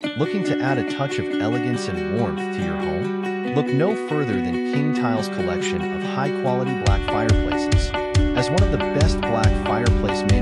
Looking to add a touch of elegance and warmth to your home? Look no further than King Tile's collection of high-quality black fireplaces. As one of the best black fireplace makers,